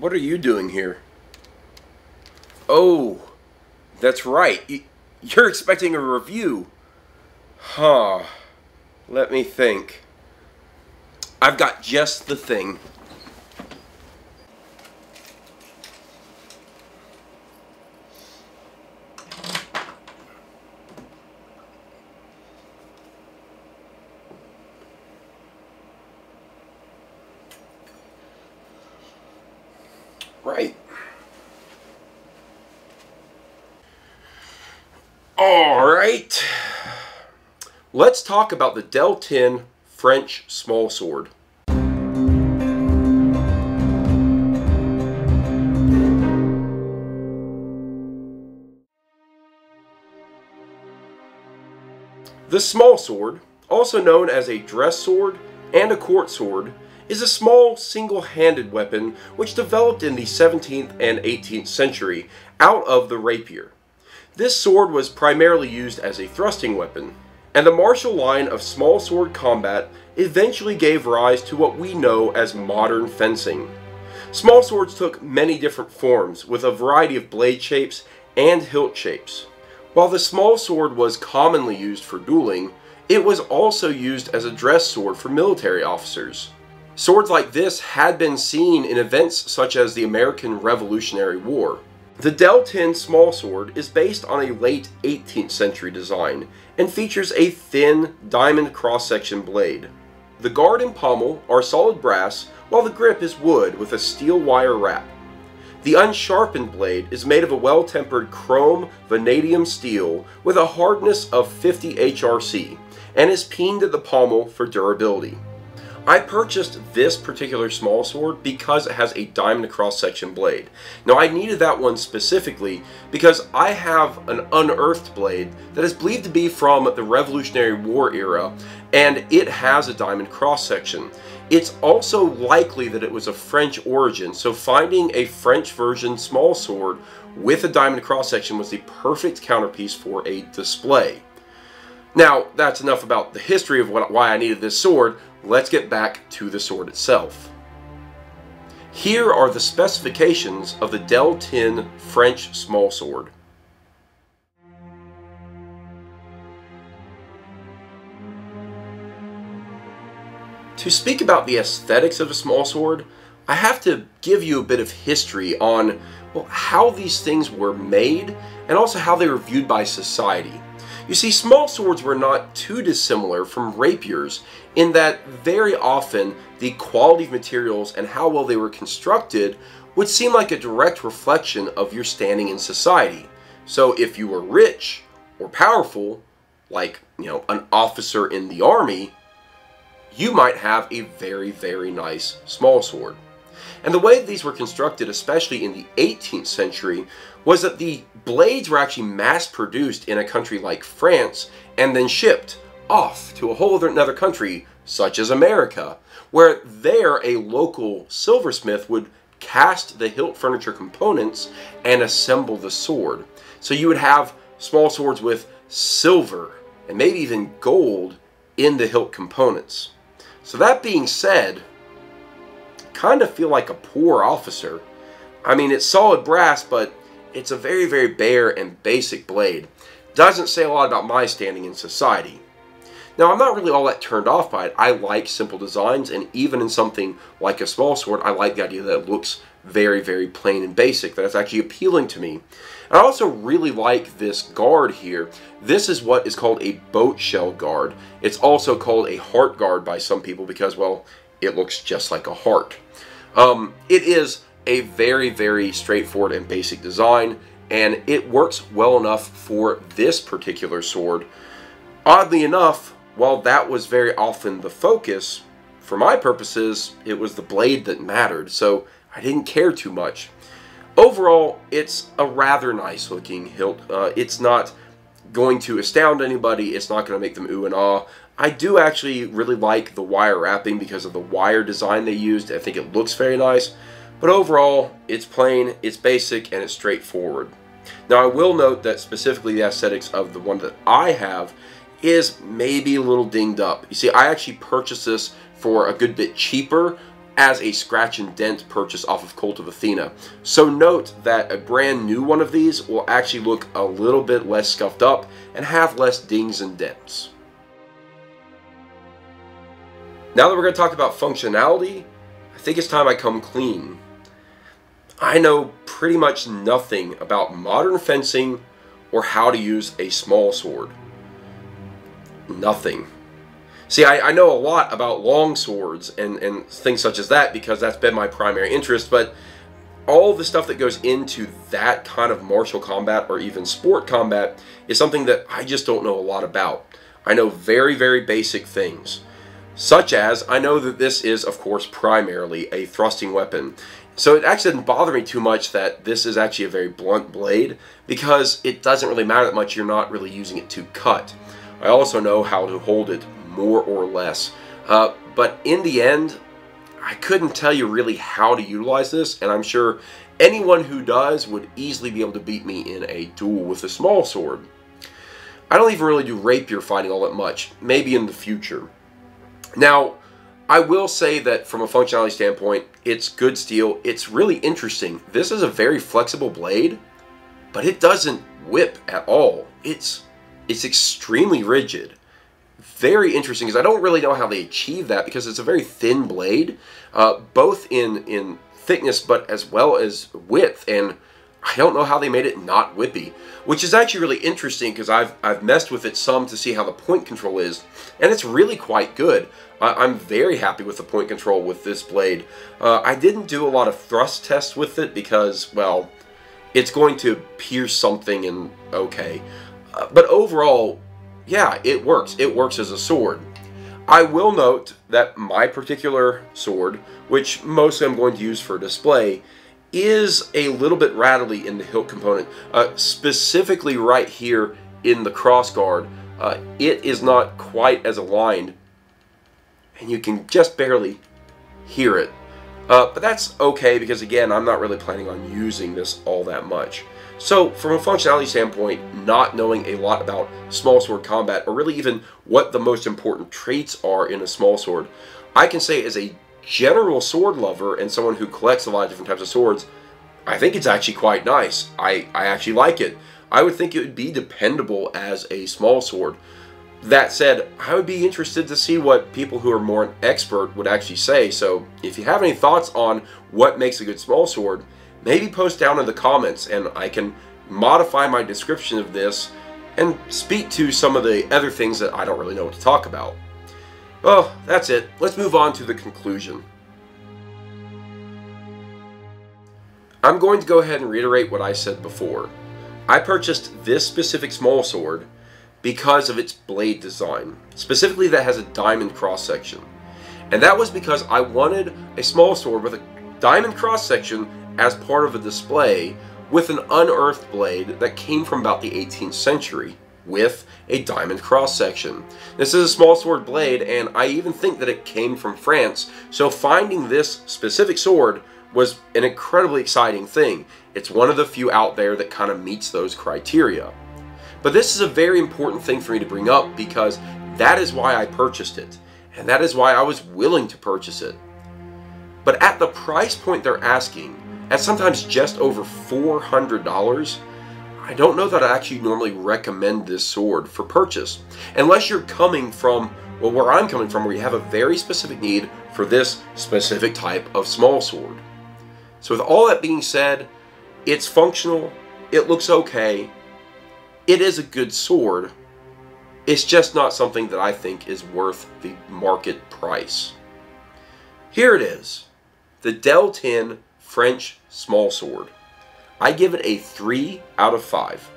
what are you doing here? Oh, that's right. You're expecting a review. Huh. Let me think. I've got just the thing. Right. All right. Let's talk about the Del-Tin French small sword. The small sword, also known as a dress sword and a court sword, is a small single-handed weapon which developed in the 17th and 18th century out of the rapier. This sword was primarily used as a thrusting weapon, and the martial line of small sword combat eventually gave rise to what we know as modern fencing. Small swords took many different forms with a variety of blade shapes and hilt shapes. While the small sword was commonly used for dueling, it was also used as a dress sword for military officers. Swords like this had been seen in events such as the American Revolutionary War. The Del-Tin small sword is based on a late 18th century design and features a thin diamond cross-section blade. The guard and pommel are solid brass while the grip is wood with a steel wire wrap. The unsharpened blade is made of a well-tempered chrome vanadium steel with a hardness of 50 HRC and is peened at the pommel for durability. I purchased this particular small sword because it has a diamond cross-section blade. Now I needed that one specifically because I have an unearthed blade that is believed to be from the Revolutionary War era and it has a diamond cross-section. It's also likely that it was of French origin, so finding a French version small sword with a diamond cross-section was the perfect counterpiece for a display. Now, that's enough about the history of what, why I needed this sword. Let's get back to the sword itself. Here are the specifications of the Del-Tin French small sword. To speak about the aesthetics of a small sword, I have to give you a bit of history on well, how these things were made and also how they were viewed by society. You see, small swords were not too dissimilar from rapiers in that very often the quality of materials and how well they were constructed would seem like a direct reflection of your standing in society. So if you were rich or powerful, like, you know, an officer in the army, you might have a very, very nice small sword. And the way these were constructed, especially in the 18th century, was that the blades were actually mass produced in a country like France and then shipped off to a whole other another country such as America, where there a local silversmith would cast the hilt furniture components and assemble the sword. So you would have small swords with silver and maybe even gold in the hilt components. So that being said, kind of feel like a poor officer. I mean, it's solid brass, but it's a very, very bare and basic blade. Doesn't say a lot about my standing in society. Now, I'm not really all that turned off by it. I like simple designs, and even in something like a small sword, I like the idea that it looks very, very plain and basic. That's actually appealing to me. I also really like this guard here. This is what is called a boat shell guard. It's also called a heart guard by some people because, well, it looks just like a heart. Um, it is a very, very straightforward and basic design, and it works well enough for this particular sword. Oddly enough, while that was very often the focus, for my purposes, it was the blade that mattered, so I didn't care too much. Overall, it's a rather nice looking hilt. Uh, it's not going to astound anybody, it's not going to make them ooh and ah. I do actually really like the wire wrapping because of the wire design they used. I think it looks very nice. But overall, it's plain, it's basic, and it's straightforward. Now I will note that specifically the aesthetics of the one that I have is maybe a little dinged up. You see, I actually purchased this for a good bit cheaper as a scratch and dent purchase off of Kult of Athena. So note that a brand new one of these will actually look a little bit less scuffed up and have less dings and dents. Now that we're going to talk about functionality, I think it's time I come clean. I know pretty much nothing about modern fencing or how to use a small sword. Nothing. See, I, I, know a lot about long swords and, and things such as that because that's been my primary interest, but all the stuff that goes into that kind of martial combat or even sport combat is something that I just don't know a lot about. I know very, very basic things. Such as, I know that this is, of course, primarily a thrusting weapon. So it actually didn't bother me too much that this is actually a very blunt blade because it doesn't really matter that much. You're not really using it to cut. I also know how to hold it more or less. Uh, but in the end, I couldn't tell you really how to utilize this, and I'm sure anyone who does would easily be able to beat me in a duel with a small sword. I don't even really do rapier fighting all that much, maybe in the future. Now, I will say that from a functionality standpoint, it's good steel. It's really interesting. This is a very flexible blade, but it doesn't whip at all. It's it's extremely rigid. Very interesting because I don't really know how they achieve that because it's a very thin blade, uh, both in in thickness but as well as width. And I don't know how they made it not whippy, which is actually really interesting because I've, I've messed with it some to see how the point control is, and it's really quite good. I, am very happy with the point control with this blade. Uh, I didn't do a lot of thrust tests with it because, well, it's going to pierce something and okay. Uh, but overall, yeah, it works. It works as a sword. I will note that my particular sword, which mostly I'm going to use for display, is a little bit rattly in the hilt component, uh, specifically right here in the crossguard. Uh, it is not quite as aligned, and you can just barely hear it. Uh, but that's okay because again, I'm not really planning on using this all that much. So from a functionality standpoint, not knowing a lot about small sword combat, or really even what the most important traits are in a small sword, I can say as a general sword lover and someone who collects a lot of different types of swords, I think it's actually quite nice. I, I actually like it. I would think it would be dependable as a small sword. That said, I would be interested to see what people who are more an expert would actually say. So if you have any thoughts on what makes a good small sword, maybe post down in the comments and I can modify my description of this and speak to some of the other things that I don't really know what to talk about. Well, that's it. Let's move on to the conclusion. I'm going to go ahead and reiterate what I said before. I purchased this specific small sword because of its blade design. Specifically that has a diamond cross section. And that was because I wanted a small sword with a diamond cross section as part of a display with an unearthed blade that came from about the 18th century with a diamond cross section. This is a small sword blade and I even think that it came from France, so finding this specific sword was an incredibly exciting thing. It's one of the few out there that kind of meets those criteria. But this is a very important thing for me to bring up because that is why I purchased it. And that is why I was willing to purchase it. But at the price point they're asking, at sometimes just over $400, I don't know that I actually normally recommend this sword for purchase. Unless you're coming from, well, where I'm coming from, where you have a very specific need for this specific type of small sword. So with all that being said, it's functional, it looks okay, it is a good sword, it's just not something that I think is worth the market price. Here it is, the Del Deltin French Small Sword. I give it a 3 out of 5.